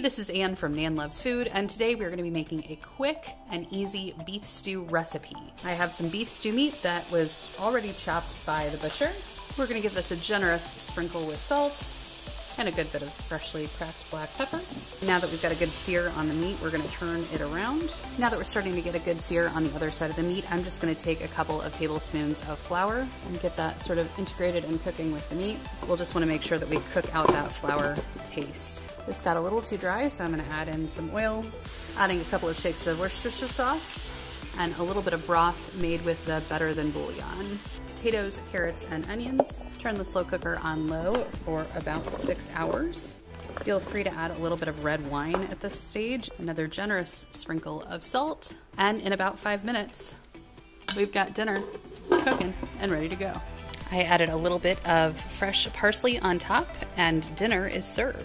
This is Anne from Nan Loves Food, and today we're going to be making a quick and easy beef stew recipe. I have some beef stew meat that was already chopped by the butcher. We're going to give this a generous sprinkle with salt and a good bit of freshly cracked black pepper. Now that we've got a good sear on the meat, we're going to turn it around. Now that we're starting to get a good sear on the other side of the meat, I'm just going to take a couple of tablespoons of flour and get that sort of integrated and cooking with the meat. We'll just want to make sure that we cook out that flour taste. This got a little too dry, so I'm gonna add in some oil, adding a couple of shakes of Worcestershire sauce, and a little bit of broth made with the better than bouillon. Potatoes, carrots, and onions. Turn the slow cooker on low for about six hours. Feel free to add a little bit of red wine at this stage, another generous sprinkle of salt, and in about five minutes, we've got dinner cooking and ready to go. I added a little bit of fresh parsley on top, and dinner is served.